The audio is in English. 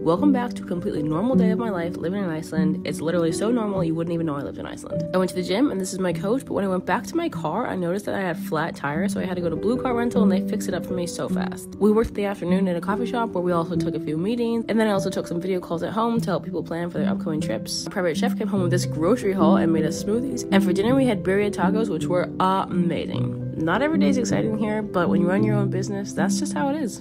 Welcome back to a completely normal day of my life living in Iceland. It's literally so normal you wouldn't even know I lived in Iceland. I went to the gym and this is my coach, but when I went back to my car, I noticed that I had flat tires, so I had to go to Blue Car Rental and they fixed it up for me so fast. We worked the afternoon in a coffee shop where we also took a few meetings, and then I also took some video calls at home to help people plan for their upcoming trips. A private chef came home with this grocery haul and made us smoothies, and for dinner we had birria tacos, which were amazing. Not every day is exciting here, but when you run your own business, that's just how it is.